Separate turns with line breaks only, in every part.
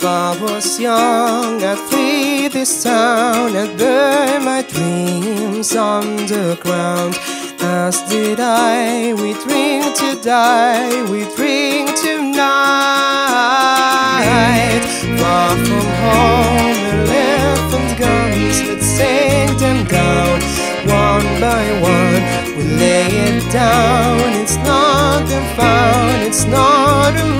If I was young, I'd flee this town and burn my dreams underground. As did I, we drink to die, we drink tonight. Far from home, elephant guns, let's take them down. One by one, we lay it down. It's not them found, it's not around.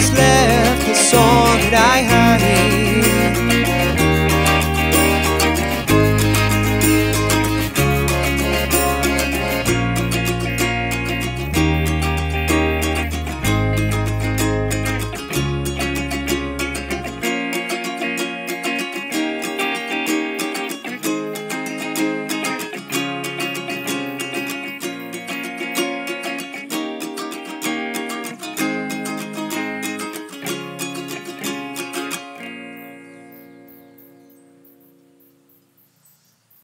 is left the song that I.